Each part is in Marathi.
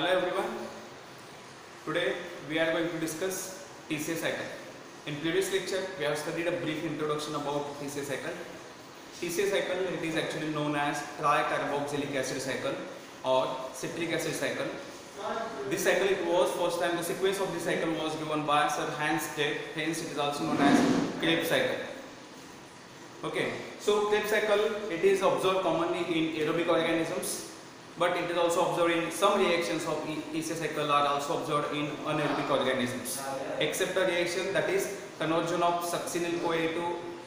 Hello everyone. Today we are going to discuss TCA cycle. In previous lecture we have studied a brief introduction about TCA cycle. TCA cycle it is actually known as tricarboxylic acid cycle or citric acid cycle. This cycle it was first time the sequence of this cycle was given by Sir Hans Krebs. Hence it is also known as Krebs cycle. Okay, so Krebs cycle it is observed commonly in aerobic organisms but it is also observed in some reactions of TCA cycle are also observed in anaerobic organisms. Except a reaction that is conversion of succinyl CoA to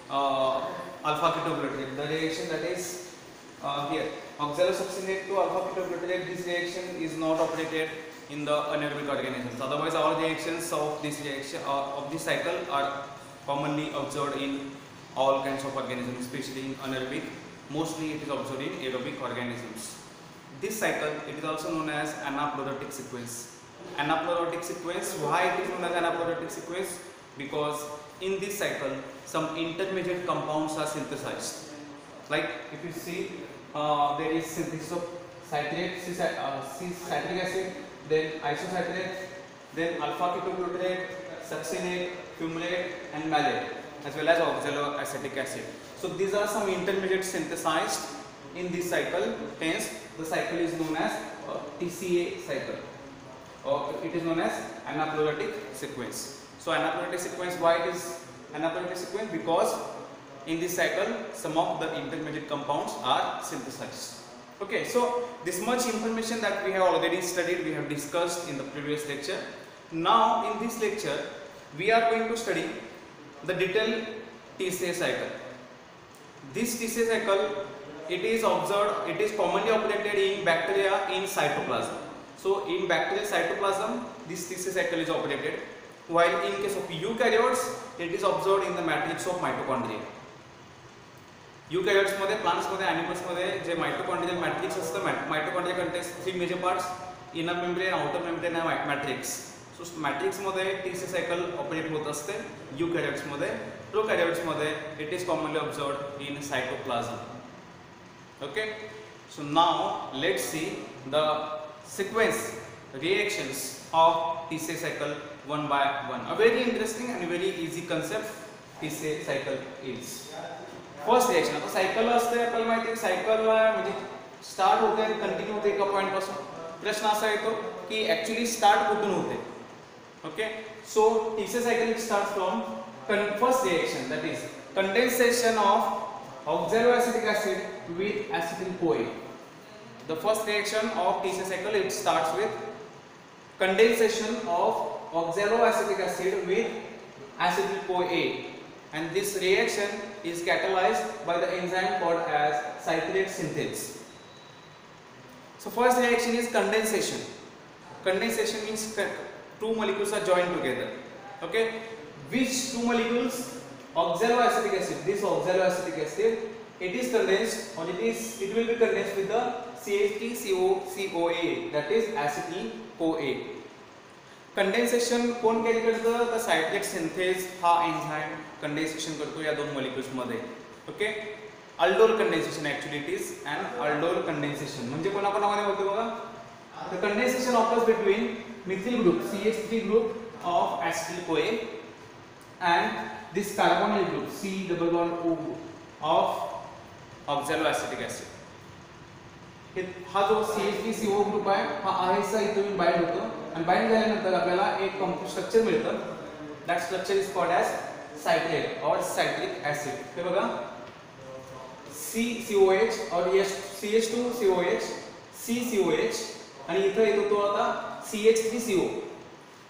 uh, alpha ketoglutarate. The reaction that is uh, here. Oxalosuccinate to alpha ketoglutarate this reaction is not operated in the anaerobic organisms. Otherwise all reactions of this reaction uh, of this cycle are commonly observed in all kinds of organisms especially in anaerobic. Mostly it is observed in aerobic organisms this cycle it is also known as anaplerotic sequence. Anaplerotic sequence why it is known as anaplerotic sequence? Because in this cycle some intermediate compounds are synthesized. Like if you see uh, there is synthesis of citrate cis- uh, citric acid then isocitrate then alpha ketoglutarate succinate fumarate and malate as well as oxaloacetic acid. So these are some intermediates synthesized in this cycle hence the cycle is known as uh, TCA cycle or it is known as anaplerotic sequence. So anaplerotic sequence why it is anaplerotic sequence? Because in this cycle some of the intermediate compounds are synthesized. Okay so this much information that we have already studied we have discussed in the previous lecture. Now in this lecture we are going to study the detailed TCA cycle. This TCA cycle it is observed it is commonly operated in bacteria in cytoplasm so in bacterial cytoplasm this thesis cycle is operated while in case of eukaryotes it is observed in the matrix of mitochondria eukaryotes मध्ये plants मध्ये animals मध्ये जे mitochondrial matrix असतं mitochondria contains three major parts inner membrane outer membrane and matrix so मॅट्रिक्समध्ये टीसी सायकल ऑपरेट होत असते युकॅरियोट्समध्ये प्रोकॅरियोट्समध्ये it is commonly observed in cytoplasm okay? So now let's see the sequence reactions of TCA cycle one by one. A very interesting and very easy concept TCA cycle is. First reaction आता सायकल असते आपल्याला माहिती आहे सायकल म्हणजे स्टार्ट होते कंटिन्यू होते एका पॉईंटपासून. प्रश्न असा येतो की ऍक्च्युली स्टार्ट कुठून होते okay so TCA cycle start from first reaction that is condensation of oxaloacetic acid with acetyl CoA. The first reaction of TCA cycle it starts with condensation of oxaloacetic acid with acetyl CoA and this reaction is catalyzed by the enzyme called as citrate synthase. So first reaction is condensation. Condensation means two molecules are joined together. Okay, which two molecules? oxaloacetic acid. This oxaloacetic acid it is condensed or it is it will be condensed with the CHTCOCOA that is acetyl CoA condensation कोण केलं करतं? तर सायट्रेट सिंथेज हा एन्झाईम कंडेन्सेशन करतो या दोन मॉलिक्युल्समध्ये okay aldol condensation actually it is and aldol condensation म्हणजे कोणाकोणामध्ये होतं condensation occurs between methyl group C S three group of acetyl CoA and this carbonyl group C double bond O group of oxaloacetic acid. हा जो CH3CO ग्रुप आहे हा आहेचा मी बाइंड होतो. आणि बाइंड झाल्यानंतर आपल्याला एक कंपाऊंड स्ट्रक्चर मिळतं. That structure is called as citrate or cyclic acid हे बघा. C C O H or S CH2COH CCOH आणि इथं येतो तो आता C H B C O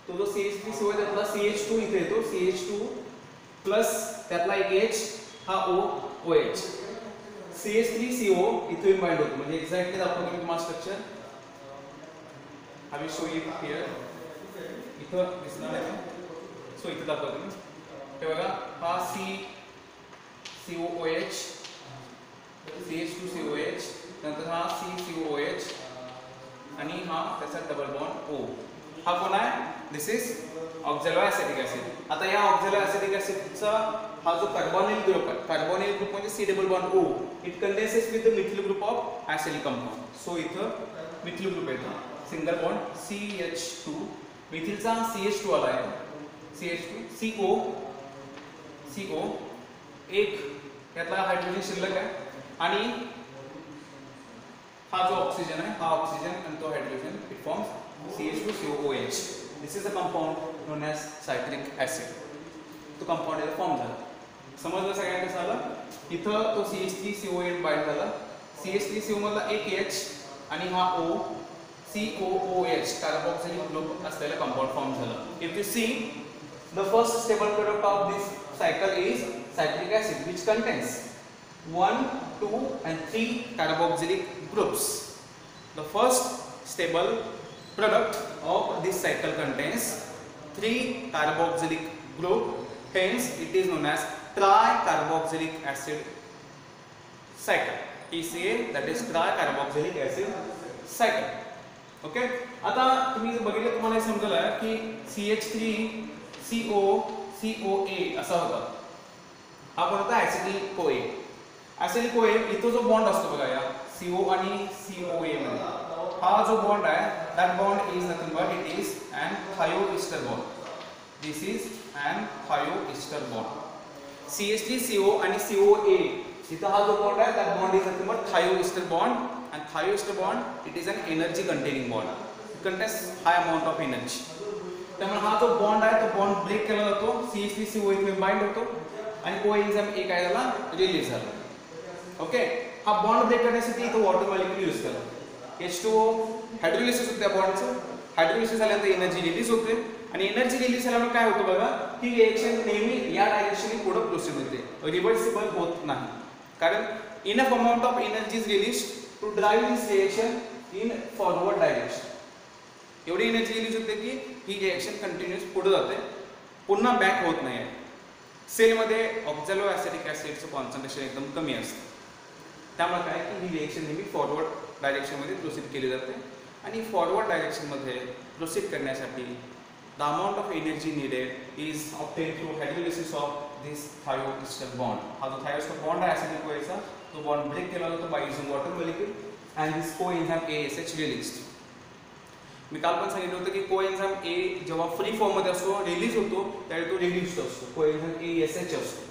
तो जो सी एच डी CH3CO आहे त्यातला CH2 इथे येतो. सी एच टू प्लस त्यातला एक एच हा O O H C H three C O इथे बाइंड होतो. म्हणजे एक्झॅक्टली दाखवतो मी तुम्हाला structure I will show you here इथं दिसणार आहे. सो इथं दाखवतो. मी हे बघा. हा C COOH CH2COH नंतर हा सी सी ओ एच आणि हा त्याचा डबल बॉन्ड ओ हा कोण आहे? दिस इज ऑक्झॅलोॲसिटिक ऍसिड आता या ऑक्झॅलोॲसिटिक ऍसिडचा हा जो कार्बोनिल ग्रुप आहे कार्बोनिल ग्रुप म्हणजे C double bond O it condenses with the methyl group of acid compound so इथं मिथिल ग्रुप येतो single bond C H two मिथिलचा C H two आला आहे. C H two C O C O एक यातला हायड्रोजन शिल्लक आहे. आणि हा जो ऑक्सिजन आहे हा ऑक्सिजन आणि तो hydrogen it forms C H two C O H this is a compound known as citric acid तो कंपाऊंड याला फॉर्म झाला. समजलं सगळ्यांना कसं आलं इथं तो C H three C O N बाईट झाला. सी एच थ्री सी ओमधला मधला एक एच आणि हा O C O O H carboxylic group असलेला कंपाऊंड फॉर्म झालं. If you see the first stable product of this cycle is citric acid which contains 1 2 and 3 carboxylic groups the first stable product of this cycle contains 3 carboxylic group hence it is known as tricarboxylic acid cycle TCA that is tricarboxylic acid cycle okay आता तुम्ही बघितलं तुम्हाला हे समजलं की C H three C O C O A असा होता हा कोण होता ऍसिडिल कोए ऍसिडिल कोए इथं जो बॉन्ड असतो बघा या सी ओ आणि सी ओ ए मध्ये हा जो बॉन्ड आहे that bond is nothing but it is and thioester bond this is and thioester bond C H three C O आणि सी ओ ए इथं हा जो बॉन्ड आहे that bond is nothing but thioester bond and thioester bond it is an energy containing bond. It contains high amount of energy. त्यामुळे हा जो बॉन्ड आहे तो बॉन्ड ब्रेक केला जातो. C H P C O इथे बाइंड होतो. आणि को एक्झाम ए काय झाला? रिलीज झाला. ओके हा बॉन्ड ब्रेक करण्यासाठी इथं वॉटर मॉलिक्युल यूज केला. एच टू ओ हायड्रोलिसिस होते बॉन्डचं हायड्रोलिसिस झाल्यानंतर एनर्जी रिलीज होते. आणि एनर्जी रिलीज झाल्यामुळे काय होतं बघा ही रिएक्शन नेहमी या डायरेक्शनने पुढं प्रोसेस होते. रिव्हर्सिबल होत नाही. कारण enough amount of energy is release to drive this reaction in forward direction एवढी एनर्जी रिलीज होते की ही रिएक्शन कंटिन्युअस पुढे जाते. पुन्हा बॅक होत नाही आहे. सेलमध्ये ऑक्झॅलो ॲसिडिक ॲसिडचं कॉन्सन्ट्रेशन एकदम कमी असतं. त्यामुळे काय की ही रिएक्शन नेहमी फॉरवर्ड डायरेक्शनमध्ये प्रोसीड केली जाते. आणि फॉरवर्ड डायरेक्शनमध्ये प्रोसीड करण्यासाठी the amount of energy needed is obtain through hydrolysis of this thioester bond हा जो थायोस्टर बॉन्ड आहे ॲसिडिक कोएचा तो बॉन्ड ब्रेक केला जातो by using water molecule and this coenzyme A S H release मी काल पण सांगितलं होतं की को एन्झाम ए जेव्हा फ्री फॉर्ममध्ये असतो रिलीज होतो त्यावेळी तो रिड्यूस्ड असतो. को एन्झाम ए एस एच असतो.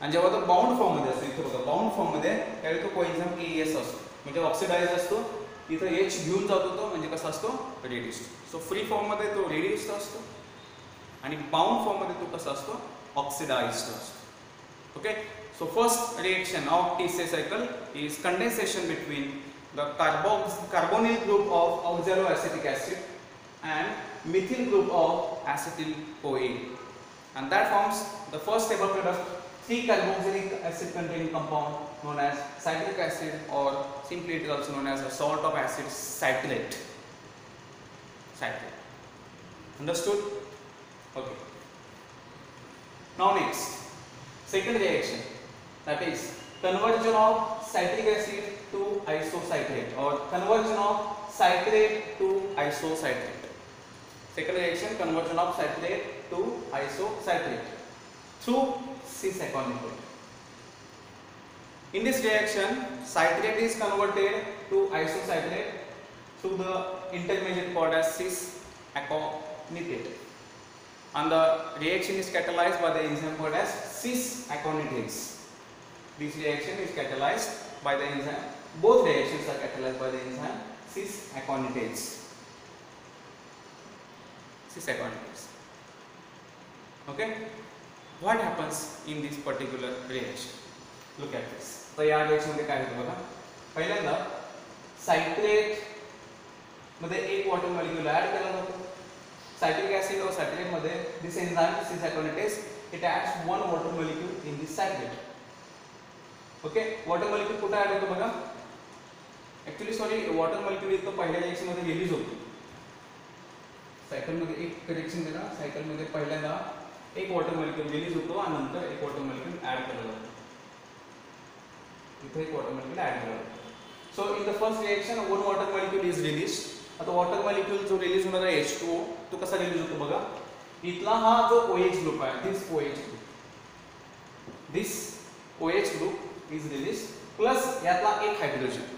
आणि जेव्हा तो बाउंड फॉर्ममध्ये असतो इथे बघा बाउंड फॉर्ममध्ये त्यावेळी तो को एन्झाम ए एस असतो. म्हणजे ऑक्सिडाईज असतो. तिथं एच घेऊन जात होतो म्हणजे कसा असतो? रेडिस्ट सो फ्री फॉर्ममध्ये तो रेड्युस्ड असतो. आणि बाउंड फॉर्ममध्ये तो कसा असतो? ऑक्सिडाईज असतो. Okay so first reaction of TCA cycle is condensation between the carbo carbonyl group of oxaloacetic acid and methyl group of acetyl CoA and that forms the first stable product three carboxylic acid containing compound known as citric acid or simply it is also known as a salt of acid citrate citrate understood okay now next second reaction that is conversion of citric acid to isocitrate or conversion of citrate to isocitrate. Second reaction conversion of citrate to isocitrate through cis-aconic. In this reaction, citrate is converted to isocitrate through the intermediate called as cis-aconitate. And the reaction is catalyzed by the enzyme called as cis-aconitase. This reaction is catalyzed by the enzyme. Both reactions are catalyzed by the enzyme cis-aconitase. Cis-aconitase. Okay. What happens in this particular reaction? Look at this तर या रिएक्शन काय होतं बघा? पहिल्यांदा सायट्रेटमध्ये एक वॉटर मॉलिक्यूल ॲड केला जातो. सायट्रिक ॲसिड और सायट्रेटमध्ये this enzyme cis-aconitase it adds one water molecule in this okay water molecule कुठं ॲड होतो बघा? ॲक्च्युली सॉरी वॉटर मॉलिक्यूल इथं पहिल्या रिएक्शन रिलीज होतो. सायकलमध्ये एक करेक्शन देणार सायकलमध्ये पहिल्यांदा एक वॉटर मॉलिक्यूल रिलीज होतो आणि नंतर एक वॉटर मॉलिक्यूल ॲड केला जातो. इथे एक वॉटर मॉलिक्यूल ॲड केला so in the first reaction one water molecule is release आता वॉटर मॉलिक्यूल जो रिलीज होणारा एच टू तो कसा रिलीज होतो बघा? इथला हा जो ओ एच ग्रुप आहे this H group this H group is release plus यातला एक हायड्रोजन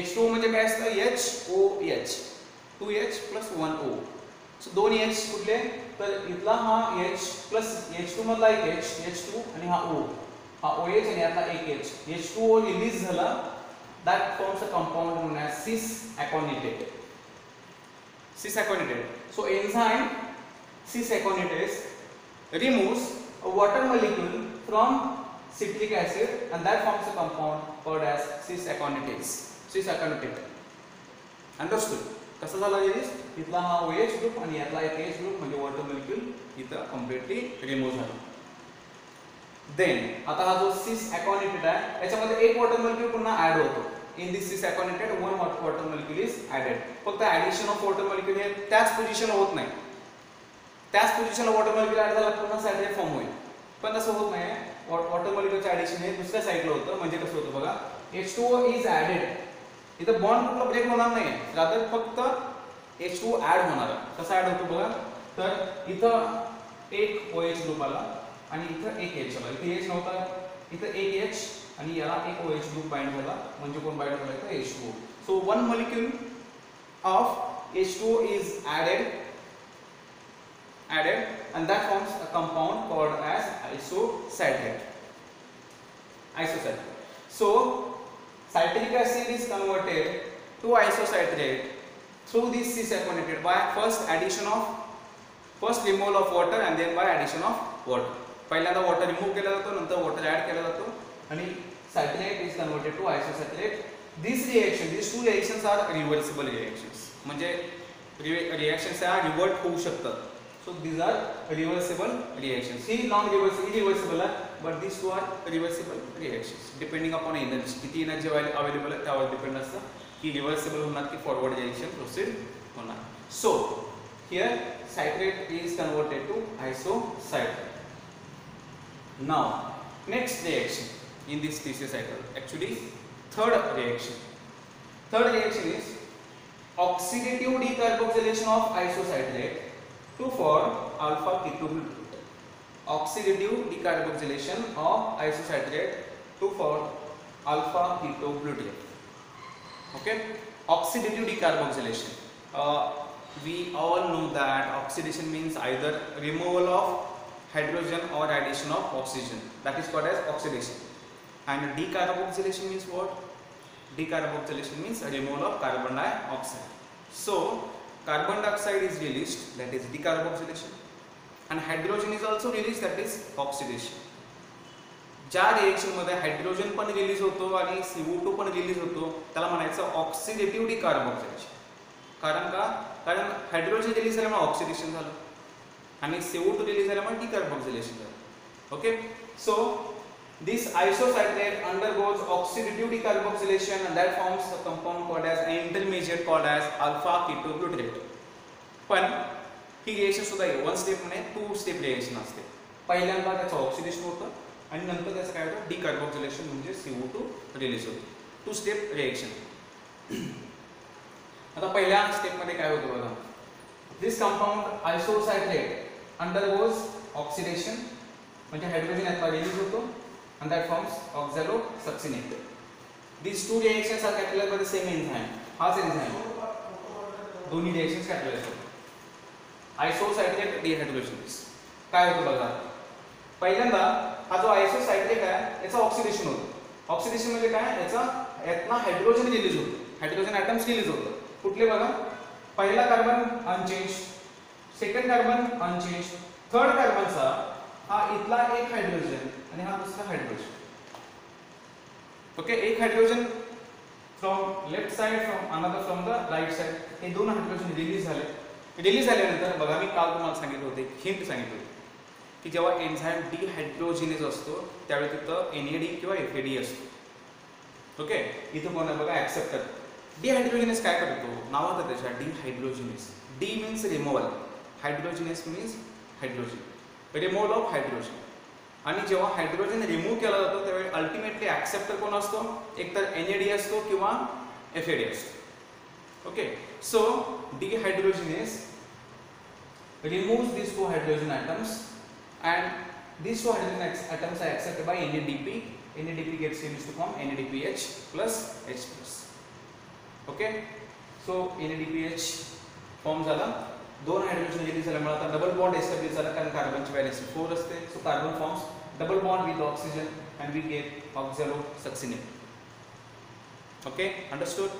H2 म्हणजे काय असतं? H O H two H plus one O so दोन एच कुठले? तर इथला हा एच प्लस एच टू मधला एक एच एच टू आणि हा ओ हा ओ एच आणि आता एक H H two O release झाला. दॅट फॉर्म अ कंपाऊंड म्हणून आहे cis aconitate cis aconitate so enzyme cis aconitase removes a water molecule from citric acid and that form a compound Ford as cis aconitase cis aconitate understood कसं झालं येईल इथला हा ओ एच ग्रुप आणि यातला एक एच ग्रुप म्हणजे वॉटर मलिक्युल इथं कम्प्लिटली रिमूव्ह झाला. देन आता हा जो सिस अकॉनिटेड आहे त्याच्यामध्ये एक वॉटर मॉलिक्यूल पुन्हा ऍड होतो. In this cis aconitate one water molecule is added फक्त ऍडिशन ऑफ वॉटर मॉलिक्यूल हे त्याच पोझिशन होत नाही. त्याच पोझिशनला वॉटर मॉलिक्यूल ऍड झाला पुन्हा हे फॉर्म होईल. पण तसं होत नाही वॉटर मॉलिक्यूलचं ऍडिशन हे दुसऱ्या साईडला होतं. म्हणजे कसं होतं बघा H two O is added इथं बॉन्ड कुठला ब्रेक होणार नाही रादर फक्त एच टू ऍड होणार. कसा ऍड होतो बघा? तर इथं एक ओ एच ग्रुप आला. आणि इथं एक एच आला इथे एच नव्हता इथं एक एच आणि याला एक ओ एच ग्रुप बाइंड झाला म्हणजे कोण बाइंड झाला इथं H two so one molecule of H two is added added and that forms a compound called as isocitrate. Isocitrate. So citric acid is converted to isocitrate through this cis-aconitate by first addition of first removal of water and then by addition of water. पहिल्यांदा तो वॉटर रिमूव्ह केला जातो नंतर वॉटर ऍड केला जातो. आणि citrate is converted to iso citrate this reaction this two reaction are reversible reaction म्हणजे रिएक्शन ह्या रिव्हर्ट होऊ शकतात. So these are reversible reaction he non reverse ही रिव्हर्सिबल आहे but this two are reversible reaction depending upon energy किती एनर्जी अवेलेबल आहे त्यावर डिपेंड असतं की रिव्हर्सिबल होणार की फॉरवर्ड रिएक्शन प्रोसिड होणार. So here citrate is converted to isocitrate Now next reaction in this thesis cycle, actually third reaction. Third reaction is oxidative decarboxylation of isocitrate to form alpha ketoglutarate. Oxidative decarboxylation of isocitrate to form alpha ketoglutarate. Okay, oxidative decarboxylation. Uh, we all know that oxidation means either removal of hydrogen or addition of oxygen. That is called as oxidation. And decarboxylation means what? Decarboxylation means removal of carbon dioxide. So carbon dioxide is released that is decarboxylation and hydrogen is also released that is oxidation ज्या रिएक्शनमध्ये हायड्रोजन पण रिलीज होतो आणि सी ओ टू पण रिलीज होतो त्याला म्हणायचं ऑक्सिडेटिव्ह डिकार्बोक्सिलेशन कारण का कारण हायड्रोजन रिलीज झाल्यामुळे ऑक्सिडेशन झालं आणि CO2 रिलीज झाल्यामुळे डिकार्बोक्सिलेशन झालं okay so this isocitrate undergoes oxidative decarboxylation and that forms a compound called as an intermediate called as alpha ketoglutarate. पण ही रिएक्शन सुद्धा वन स्टेपमध्ये टू स्टेप रिएक्शन असते. पहिल्यांदा त्याचं ऑक्सिडेशन होतं आणि नंतर त्याचं काय होतं? डिकार्बोक्सिलेशन म्हणजे सीओ टू रिलीज होतं. टू स्टेप रिएक्शन आता पहिल्या स्टेपमध्ये काय होतं बघा? This compound isocitrate undergoes oxidation म्हणजे हायड्रोजन यातला रिलीज होतो and that forms oxalosuccinate. These two reactions are catalyzed by the same enzyme. हाच enzyme. दोन्ही reactions catalyzed होतो Isocitrate डिहायड्रोजन काय होतं बघा? पहिल्यांदा हा जो आयसोसायट्रेट आहे याचं ऑक्सिडेशन होतं. ऑक्सिडेशन म्हणजे काय? याचा यातला हायड्रोजन रिलीज होतो. हायड्रोजन ॲटम्स रिलीज होतं. कुठले बघा? पहिला carbon unchange second carbon unchange third कार्बनचा हा इथला एक हायड्रोजन आणि हा दुसरा हायड्रोजन ओके एक hydrogen from left side from another from the right side हे दोन हायड्रोजन रिलीज झाले. रिलीज झाल्यानंतर बघा मी काल तुम्हाला सांगितलं होते हिंट सांगितलं होते की जेव्हा एन्झाईम डिहायड्रोजिनेज असतो त्यावेळी तिथं एनएडी किंवा एफएडी असतो. ओके इथं कोण आहे बघा ऍक्सेप्टर डिहायड्रोजिनेस काय करतो? नाव आहे त्याच्या dehydrogenase de means removal hydrogenase means hydrogen removal of hydrogen आणि जेव्हा हायड्रोजन रिमूव्ह केला जातो त्यावेळी अल्टिमेटली ॲक्सेप्टर कोण असतो? एकतर एन ए डी असतो किंवा एफ ए डी असतो. Okay so dehydrogenase remove this two hydrogen atoms and this two hydrogen atoms I accept by N A D P N A D P gets use to form N A D P H plus H plus okay so N A D P H form झाला दोन हायड्रोजन रिलीज झाल्यामुळे आता डबल बॉन्ड एस्टॅब्लिश झाला कारण कार्बनची व्हॅलेन्सी फोर असते so carbon forms double bond with oxygen and we get oxalosuccinate okay understood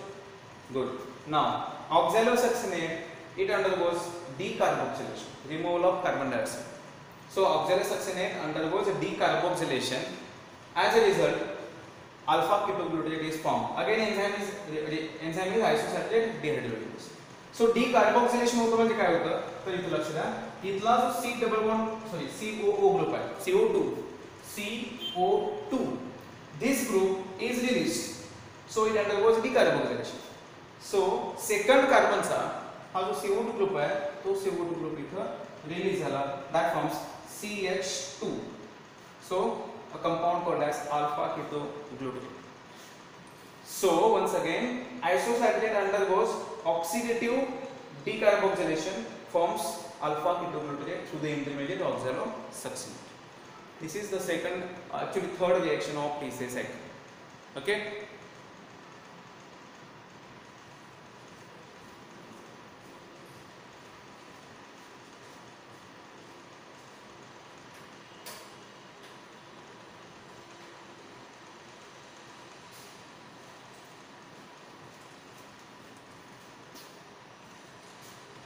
good now oxalosuccinate it undergoes decarboxylation removal of carbon dioxide so oxalosuccinate undergoes a decarboxylation as a result alpha ketoglutarate is formed again enzyme is enzyme is isocyclate dehydrogenase so decarboxylation होतं म्हणजे काय होतं? तर इथं लक्ष द्या. इथला जो C double one sorry C O O group आहे. C O two C O two this group is release so it undergoes decarboxylation so second कार्बनचा हा जो सी ओ टू ग्रुप आहे तो सी ओ टू ग्रुप इथं रिलीज झाला. That forms C H two so a compound called as alpha keto group so once again isocitrate undergoes oxidative decarboxylation forms alpha ketoglutarate through the intermediate oxalosuccinate this is the second actually third reaction of TCA cycle okay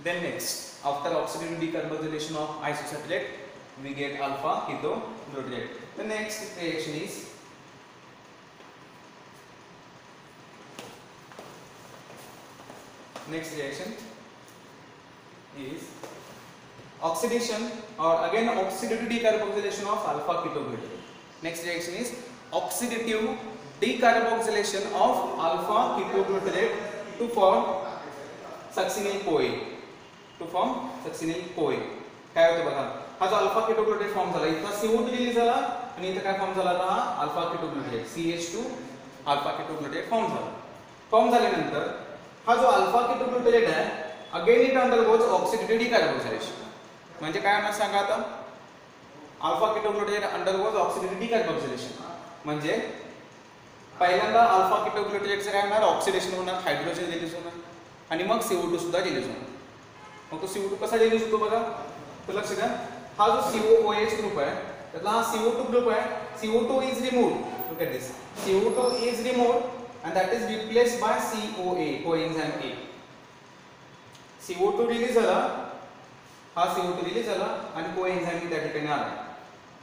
Then next, after oxidative decarboxylation of isocyclate, we get alpha ketoglutarate. The next reaction is next reaction is oxidation or again oxidative decarboxylation of alpha ketoglutarate. Next reaction is oxidative decarboxylation of alpha ketoglutarate to form succinyl CoA. To form succinyl CoA काय होतं बघा? हा जो अल्फा केटोग्लुटेट फॉर्म झाला इथं CO2 रिलीज झाला आणि इथं काय फॉर्म झाला आता हा alpha ketoglutarate CH2 alpha ketoglutarate form झाला. फॉर्म झाल्यानंतर हा जो अल्फा केटोग्लुटेट आहे again it undergoes oxidated decarboxylation म्हणजे काय होणार सांगा आता? Alpha ketoglutarate undergoes oxidated decarboxylation म्हणजे पहिल्यांदा अल्फा केटोग्लुटेटचं काय होणार? ऑक्सिडेशन होणार हायड्रोजन रिलीज होणार. आणि मग सीओ टू सुद्धा रिलीज होणार. मग तो CO2 कसा रिलीज होतो बघा? तर लक्ष द्या. हा जो सीओ ओ एच ग्रुप आहे त्यातला हा CO2 ग्रुप आहे. CO2 is removed look at this CO2 is removed and that is replaced by COA coenzyme A CO2 release झाला. हा CO2 रिलीज झाला आणि coenzyme A त्या ठिकाणी आला.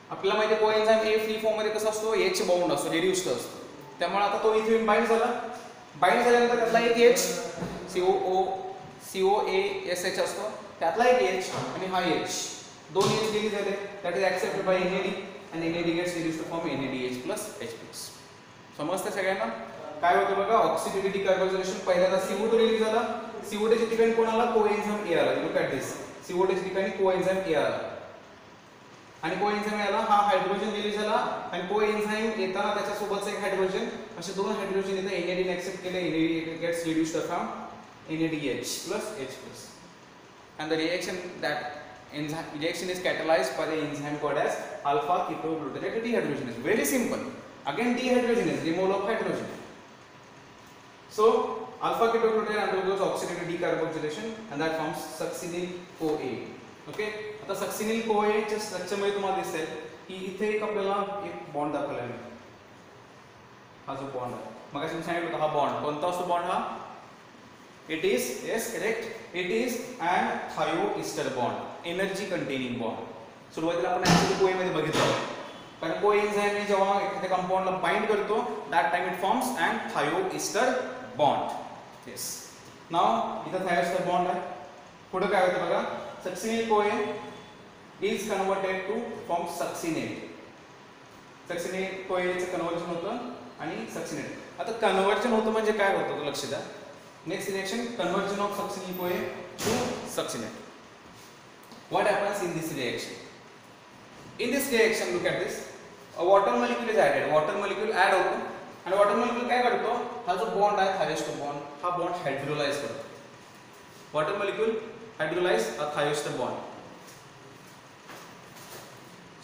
आपल्याला माहिती आहे coenzyme ए फ्री फॉर्ममध्ये कसा असतो? एच बाउंड असतो रिड्यूस्ड असतो. त्यामुळे आता तो इथे बाइंड झाला. बाइंड झाल्यानंतर त्यातला एक सीओ ए एस एच असतो. त्यातला एक एच आणि हा एच दोन एच डिलीज झाले. That is accepted by NAD आणि NAD gets release to form H plus H plus समजतं सगळ्यांना? काय होतं बघा? ऑक्सिडिटी डिकार्बोक्सिलेशन पहिल्यांदा CO2 रिलीज झाला. सीओ टेच्या ठिकाणी कोणाला? को कोएन्झाइम A आला. लुक ॲट दिस सीओ टेच्या ठिकाणी कोएन्झाइम ए आला. आणि कोएन्झाइम आला हा हायड्रोजन रिलीज झाला. आणि कोएन्झाइम येताना त्याच्यासोबतचा एक हायड्रोजन असे दोन हायड्रोजन येतं NAD ऍक्सेप्ट केले. NAD gets reduce the form NADH plus H plus. And the reaction that enzyme reaction is catalyzed by the enzyme called as alpha ketoglutarate dehydrogenase. Very simple. Again dehydrogenase, removal of hydrogen. So alpha ketoglutarate undergoes oxidative decarboxylation and that forms succinyl CoA. Okay आता succinyl CoA च्या स्ट्रक्चर तुम्हाला दिसेल की इथे एक आपल्याला एक बॉन्ड दाखवला आहे हा जो बॉन्ड आहे मग मी सांगितलं होतं हा बॉन्ड कोणता असतो बॉन्ड हा it is yes correct. It is an thioester bond energy containing bond. सुरुवातीला आपण ऍक्च्युअली कोए मध्ये बघितलं. कारण को एन्झाइम जेव्हा एखाद्या कंपाऊंडला बाइंड करतो that time it forms and thioester bond yes नाव इथं थायोइस्टर बॉन्ड आहे. पुढे काय होतं बघा? Succinate CoA is converted to form succinate succinate कोएचं conversion होतं आणि सक्सिनेट आता कन्वर्जन होतं म्हणजे काय होतं? लक्ष द्या. Next reaction conversion of succinate OA to succinate. What happens in this reaction? In this reaction, look at this. A water molecule is added. Water molecule add होतो आणि वॉटर मॉलिक्यूल काय करतो हा जो बॉन्ड आहे थायोस्टो बॉन्ड हा बॉन्ड हायड्रोलाइज करतो water molecule hydrolyse a thioester bond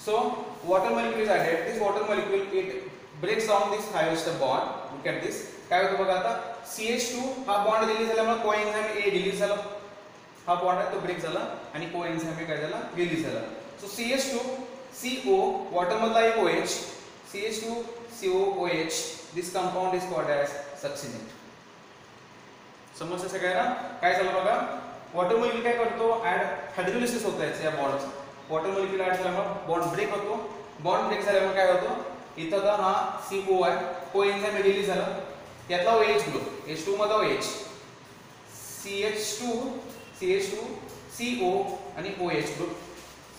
so water molecule is added this water molecule it breaks down this thioester bond look at this काय होतं बघा आता CH2 हा बॉन्ड रिलीज झाल्यामुळे कोएन्झाइम A रिलीज झाला. हा बॉन्ड आहे तो ब्रेक झाला. आणि को एन्झाईम काय झाला? रिलीज झाला. So C H two C O वॉटरमधला एक O H C H two C O O H this compound is called as succinate समजतं सगळ्यांना? काय झालं बघा? वॉटर मोलिक्युल काय करतो? ऍड हायड्रोलिसिस होतं आहे या बॉन्डचं वॉटर मोलिक्युल ऍड झाल्यामुळे बॉन्ड ब्रेक होतो. बॉन्ड ब्रेक झाल्यामुळे काय होतो? इथं तर हा सी ओ आहे को एन्झाईम रिलीज झाला. त्यातला O H group H two मधला O H. C H two C H two C O आणि O H group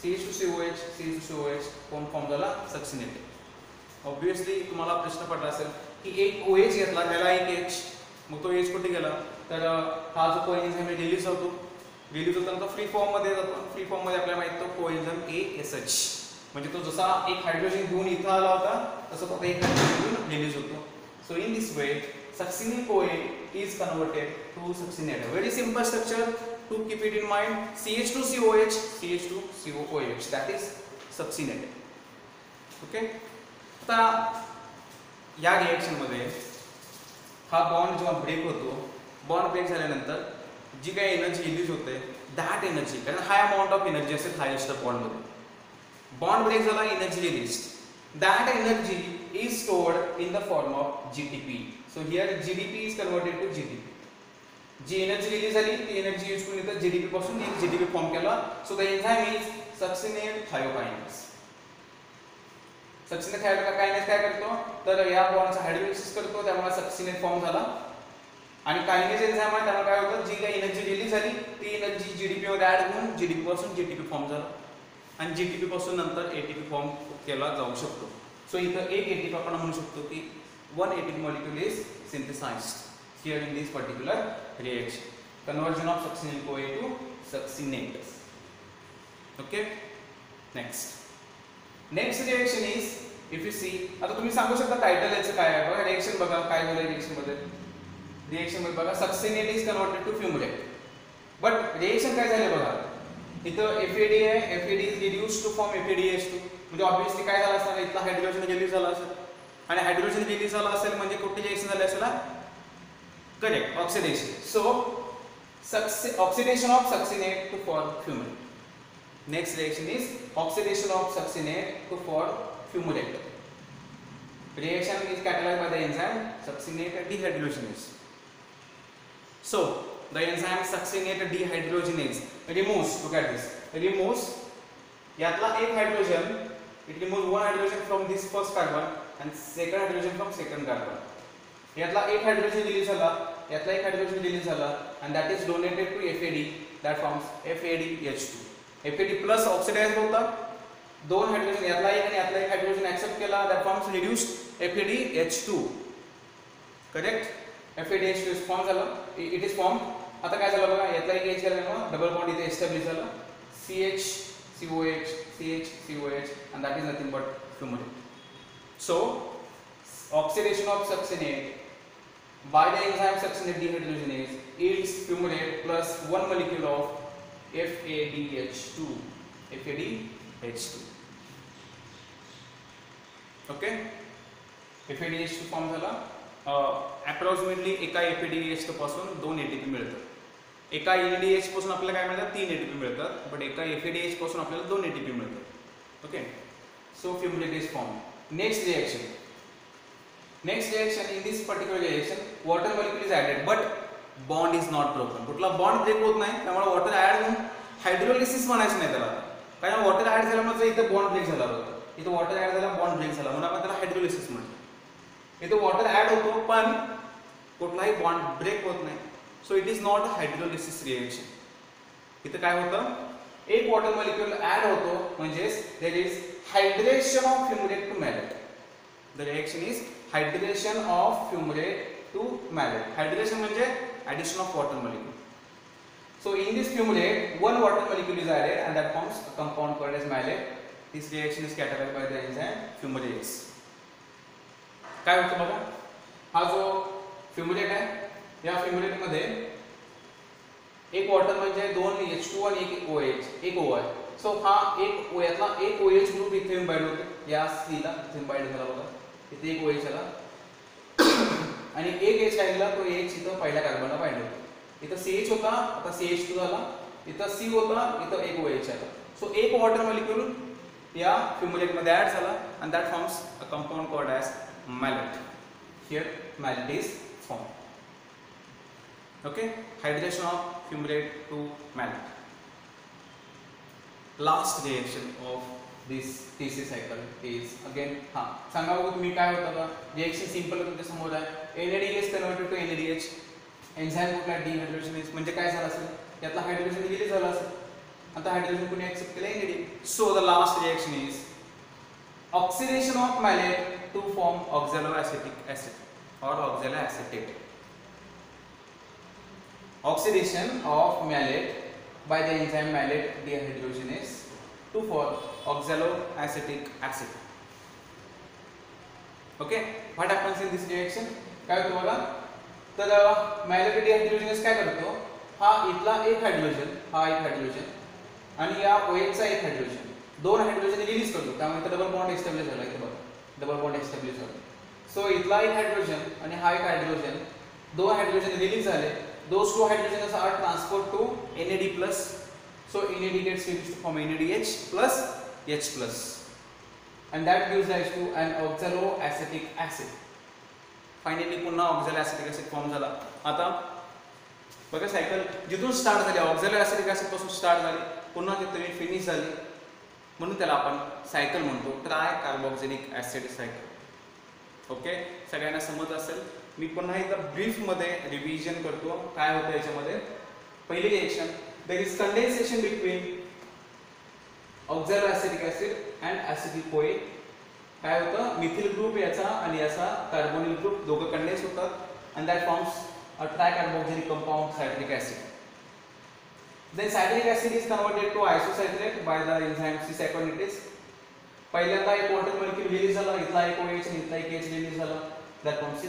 C H two C O H C H two C O H कोण फॉर्म झाला? सक्सिनेट ऑब्विसली तुम्हाला प्रश्न पडला असेल की एक ओ एच घेतला त्याला एक एच मग तो एच कुठे गेला? तर हा जो कोएन्झाइम रिलीज होतो. रिलीज होताना तो फ्री फॉर्ममध्ये जातो. फ्री फॉर्ममध्ये आपल्याला माहीत तो कोएन्झाइम ए एस एच म्हणजे तो जसा एक हायड्रोजन घेऊन इथं आला होता तसा तो एक हायड्रोजन घेऊन रिलीज होतो. So in this way succinic CoA is converted to succinate very simple structure to keep it in mind. CH2COH CH2COOH that is succinate okay आता या रिएक्शनमध्ये हा बॉन्ड जेव्हा ब्रेक होतो बॉन्ड ब्रेक झाल्यानंतर जी काही एनर्जी रिलीज होते दॅट एनर्जी कारण हाय अमाऊंट ऑफ एनर्जी असेल हायेस्ट बॉन्ड बॉन्डमध्ये बॉन्ड ब्रेक झाला energy release that energy is stored in the form of G T P so here G D P is converted to G P G energy release झाली ती एनर्जी यूज करून येतात जी डी पासून एक जी डी फॉर्म केला. So the enzyme is succinate thiokinase succinate thiokinase काय करतो? तर या बॉन्डचा हायड्रोलिसिस करतो त्यामुळे सक्सिनेट फॉर्म झाला. आणि कायनेज एन्झाइम आहे त्यामुळे काय होतं? जी काही एनर्जी रिलीज झाली ती एनर्जी जीडीपी मध्ये ऍड करून जीडीपी पासून जीटीपी फॉर्म झाला. आणि जीटीपी पासून नंतर एटीपी फॉर्म केला जाऊ शकतो. सो इथं एक एटीपी आपण म्हणू शकतो की one ATP molecule is synthesised here in this particular reaction conversion of succinyl CoA to succinate okay next next reaction is if you see आता तुम्ही सांगू शकता टायटल याचं काय आहे. बघा रिएक्शन बघा काय झालं रिएक्शनमध्ये? रिएक्शनमध्ये बघा succinate is converted to fumarate but reaction काय झाले बघा? इथं एफएडी आहे. FAD is reduce to form FADH two म्हणजे ऑब्विसली काय झालं असणार? इथला हायड्रोजन रिलीज झाला असेल. आणि हायड्रोजन रिलीज झाला असेल म्हणजे कुठे जे एक्सचेंज झाले असेल correct oxidation so sucks oxidation of succinate to for fumarate next reaction is oxidation of succinate to for fumarate reaction is catalogue by the enzyme succinate dehydrogenase so the enzyme succinate dehydrogenase removes look at this removes यातला एक hydrogen it removes one hydrogen from this first carbon आणि second hydrogen from second carbon यातला एक हायड्रोजन रिलीज झाला यातला एक हायड्रोजन रिलीज झाला and that is donated to FAD that forms FADH2. FAD plus oxidise होता दोन हायड्रोजन यातला एक आणि यातला एक हायड्रोजन ऍक्सेप्ट केला that forms reduced FADH2 correct FADH2 is form झालं. इट इज फॉर्म आता काय झालं बघा यातला एक एच गेल्यामुळे डबल बॉन्ड इथे establish H C O H COH and that is but to fumarate so oxidation of succinate. By the enzyme succinate dehydrogenase yields fumarate plus one molecule of FADH2 FADH2 okay F D H form झाला. अप्रॉक्सिमेटली एका एफएडीएच पासून दोन एटीपी मिळतात. एका एनडीएच पासून आपल्याला काय मिळतात? तीन एटीपी मिळतात. बट एका एफ डी एच पासून आपल्याला दोन एटीपी मिळतात. Okay so fumarate is form next reaction next reaction in this particular reaction water molecule is added but bond is not broken कुठला बॉन्ड ब्रेक होत नाही त्यामुळे वॉटर ॲड होऊन हायड्रोलिसिस म्हणायचं नाही त्याला. कारण वॉटर ॲड झाल्यामुळे इथं बॉन्ड ब्रेक झाला होता. इथं वॉटर ॲड झाला बॉन्ड ब्रेक झाला. म्हणून आपण त्याला हायड्रोलिसिस म्हणतो. इथं वॉटर ॲड होतो पण कुठलाही बॉन्ड ब्रेक होत नाही. So it is not hydrolysis reaction इथं काय होतं? एक वॉटर मॉलिक्युल ॲड होतो म्हणजेच there is hydration of fumarate to malate the reaction is hydration of fumarate to malate hydration म्हणजे addition of water molecule So in this fumulate, one water molecule is added and that forms a compound called as malate. This reaction is catalyzed by the enzyme fumulase. काय होतं बघा? हा जो फ्युमुलेट आहे या फ्युमुलेट मध्ये एक वॉटर म्हणजे दोन एच टू आणि एक ओ एच एक ओ आहे सो हा एक ओ यातला एक ओ एच ग्रुप इथे बाइंड होतो. या सीला इथे बाइंड झाला बघा. इथे एक ओ एच आला आणि एक एच राहिला तो एच इथं पहिल्या कार्बनला बाइंड होतो. इथं सी एच होता आता सी एच टू झाला. इथं सी होता इथं एक OH आला सो एक वॉटर मॉलिक्यूल या फ्युमुलेटमध्ये ऍड झाला. And that forms a compound called as malate here malate is form okay hydration of fumarate to malate last reaction of this T C cycle is again हां सांगा बघू तुम्ही काय होतं का रिएक्शन सिंपल तुमच्यासमोर आहे. N AD is converted to N AD H enzyme कुठला डिहायड्रेशनेज म्हणजे काय झालं असेल? यातला हायड्रेशन किती झालं असेल. आता हायड्रोजन कुणी ऍक्सेप्ट केलं? N NAD so the last reaction is oxidation of malate to form to form oxaloacetic और or oxaloacetate. Oxidation of malate by the enzyme malate dehydrogenase to form oxaloacetic acid. Okay, what happens in this reaction? काय होतं बघा तर मॅलेट डिहायड्रोजनस काय करतो? हा इथला एक हायड्रोजन हा एक हायड्रोजन आणि या ओएचा एक हायड्रोजन दोन हायड्रोजन रिलीज करतो. त्यामुळे डबल बॉन्ड एस्टॅब्लिश झाला इथे बघा. डबल बॉन्ड एस्टॅब्लिश झाला. सो इथला एक हायड्रोजन आणि हा एक हायड्रोजन दोन हायड्रोजन रिलीज झाले. Those two hydrogens are transferred to NAD plus. So NAD gets reduced to form NADH plus H plus. And that gives rise to an oxaloacetic acid. Finally पुन्हा ऑक्झॅलोॲसिटिक ऍसिड फॉर्म झाला. आता बघा सायकल जिथून स्टार्ट झाली ऑक्झॅलोॲसिटिक ऍसिडपासून स्टार्ट झाली पुन्हा तिथून फिनिश झाली. म्हणून त्याला आपण सायकल म्हणतो. Tricarboxylic acid cycle okay सगळ्यांना समज असेल? मी पुन्हा एकदा ब्रीफमध्ये रिव्हिजन करतो. काय होतं याच्यामध्ये? पहिली reaction there is condensation between oxaloacetic acid and acetyl CoA काय होतं? मिथिल ग्रुप याचा आणि याचा कार्बोनिल ग्रुप दोघं कंडेन्स होतात. And that forms a tricarboxylic compound citric acid then citric acid is converted to isocitrate by the enzyme cis पहिल्यांदा एक वॉटर मॉलिक्यूल रिलीज झाला. इथला एक OH आणि इथला एक H रिलीज झाला. दॅट टॉम सी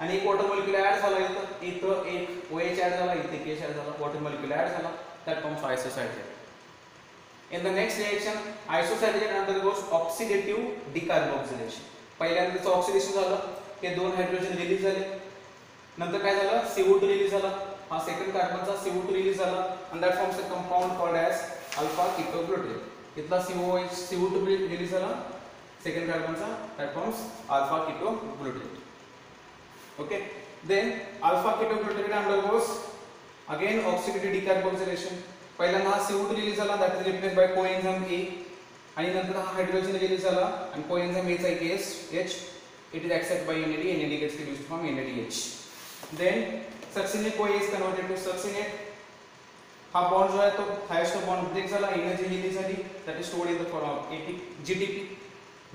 आणि एक वॉटर मोलक्युलाय झाला इथं. इथं एक ओ एच झाला इथं के एस झाला वॉटर मल्किलाय आर झाला. That compound isocitrate the next reaction isocitrate नंतर बॉक्स ऑक्सिनेटिव्ह डिकार पहिल्यांदा त्याचं ऑक्सिनेशन झालं. ते दोन हायड्रेशन रिलीज झाले. नंतर काय झालं? सीवू टू रिलीज झाला. हा सेकंड कार्बनचा सीवू टू रिलीज झाला. And that form compound called as alpha pickup इथला सीमो ए टू रिलीज झाला. सेकंड कार्बनचा that forms alpha ketoglutarate okay then alpha ketoglutarate undergoes again oxidative decarboxylation पहिल्यांदा हा CO2 रिलीज़ झाला that is replaced by coenzyme A आणि नंतर हा हायड्रोजन रिलीज़ झाला आणि coenzyme A चा एक S H it is accepted by NAD NAD gets reduced from NADH then succinate CoA is converted to succinate हा बॉन्ड जो आहे तो हायेस्ट बॉन्ड ब्रेक झाला एनर्जी रिलीज़ झाली that is stored in the form of ATP GTP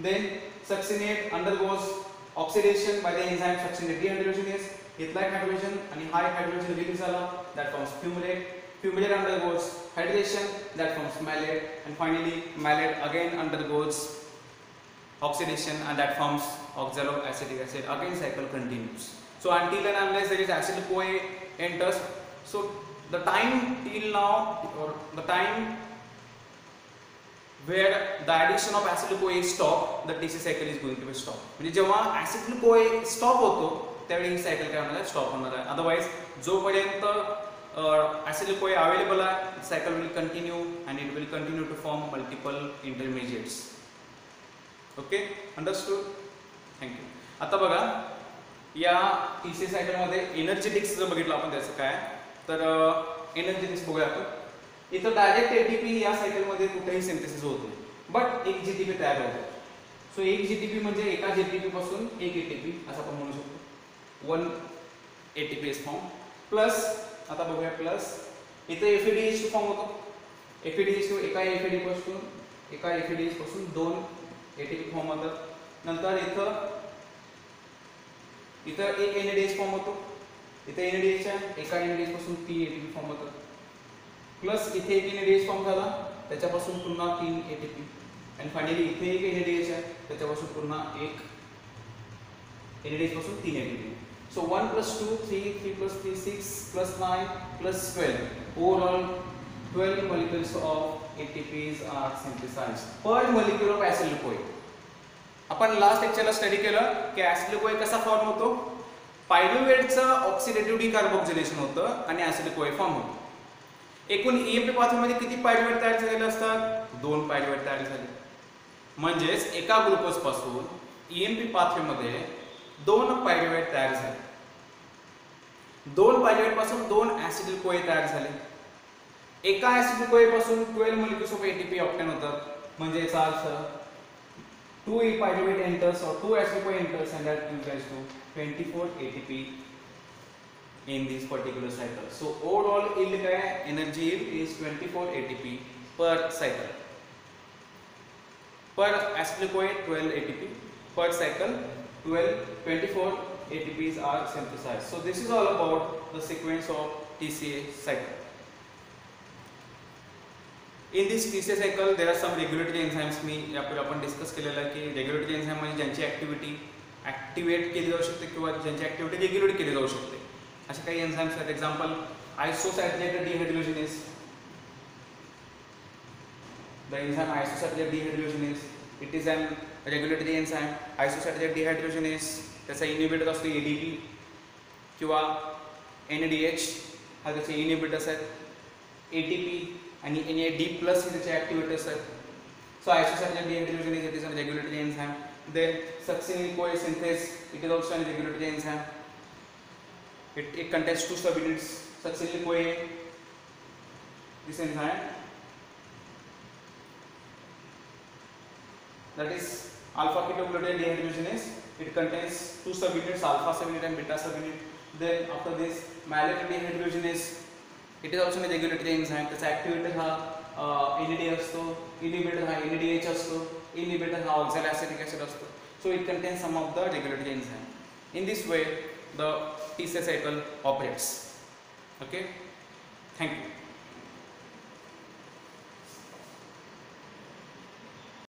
then succinate undergoes oxidation by the enzyme succinate dehydrogenase इथला एक हायड्रोजन आणि हा एक हायड्रोजन रिलीज झाला that forms fumarate fumarate undergoes hydration that forms malate and finally malate again undergoes oxidation and that forms oxaloacetic acid again cycle continues so until and unless there is acyl CoA enters so the time till now or the time where the addition of acetyl CoA is stopped the TC cycle is going to be stopped. म्हणजे जेव्हा acetyl CoA स्टॉप होतो त्यावेळी ही सायकल काय होणार आहे? स्टॉप होणार आहे. अदरवाईज जोपर्यंत acetyl CoA अवेलेबल आहे cycle will continue and it will continue to form multiple intermediates okay understood thank you आता बघा या टी सी सायकलमध्ये एनर्जेटिक्स जर बघितलं आपण त्याचं काय? तर एनर्जेटिक्स बघूया आपण. इथं डायरेक्ट एटीपी या सायकलमध्ये कुठेही सिंथेसिस होत नाही. बट एक जीटीपी तयार होतो. सो एक जीटीपी म्हणजे एका जीटीपी पासून एक एटीपी असं आपण म्हणू शकतो. One ATP S form plus आता बघूया प्लस इथं एफएडीएच फॉर्म होतो. एफएडीएच एका एफएडी पासून एका एफएडीएच पासून दोन एटीपी फॉर्म होतात नंतर इथं इथं एक एनएडीएच फॉर्म होतो. इथं एनएडीएच आहे एका एनएडीएच पासून तीन एटीपी फॉर्म होतात प्लस इथे एक एनएडीएच फॉर्म झाला त्याच्यापासून पुन्हा तीन ए टी पी आणि फायनली इथे एक एनएडीएच आहे त्याच्यापासून पुन्हा एक. एनएडीएच पासून तीन ATP so one plus two three three plus three six plus nine plus twelve overall twelve of A T are synthesized per molecule of acyl CoA आपण लास्ट लेक्चरला स्टडी केलं की ऍसिड कसा फॉर्म होतो? पायरुवेटचं ऑक्सिडेटिव्ह डिकार्बोक्सिलेशन होतं आणि ऍसिड फॉर्म होतं. एकूण ईएमपी पाथवेमध्ये किती पायरुवेट तयार झालेले असतात? दोन पायरुवेट तयार झाले. म्हणजेच एका ग्रुपजपासून ई एम ईएमपी पाथवेमध्ये दोन पायरुवेट तयार झाले. दोन पायरुवेटपासून दोन ऍसिडिल कोळे तयार झाले. एका acetyl कोळेपासून twelve molecules of ATP obtain होतात. म्हणजे याचा अर्थ टू ई pyruvate enters or two acetyl enters and that gives rise to 24 ATP in this particular cycle. So overall yield काय energy yield is 24 ATP per cycle. Per acetyl 12 ATP per cycle 12 24 ATPs are synthesized. So this is all about the sequence of TCA cycle. In this TCA cycle there are some regulatory enzymes मी यापूर्वी आपण डिस्कस केलेलं आहे की रेग्युलेटरी एन्झाईम म्हणजे ज्यांची ॲक्टिव्हिटी ॲक्टिवेट केली जाऊ शकते किंवा ज्यांची ॲक्टिव्हिटी रेग्युलेट केली जाऊ शकते असे काही एन्झाईम्स आहेत. Example isocitrate dehydrogenase the enzyme isocitrate dehydrogenase it is an regulatory enzyme isocitrate dehydrogenase त्याचा इनिबिटर असतो ए डी पी किंवा एन डी एच हा त्याचे इनिबिटर्स आहेत. पी आणि एन ए डी प्लस हे त्याचे ॲक्टिव्हिटीज आहेत. So isocitrate dehydrogenase it is an regulatory enzyme then succinyl CoA synthase it is also an regulatory enzyme. It, it contains two subunits succinyl CoA this enzyme that is alpha ketoglutarate dehydrogenase it contains two subunits alpha subunit and beta subunit then after this malate dehydrogenase it is also a regulatory enzyme त्याचा ॲक्टिव्हिटर हा एनडी असतो इनिबिटर हा एनडीएच असतो इनिबिटर हा ऑक्झॅलॅसिटिक ॲसिड असतो so it contains some of the regulatory enzyme in this way the T cycle operates okay thank you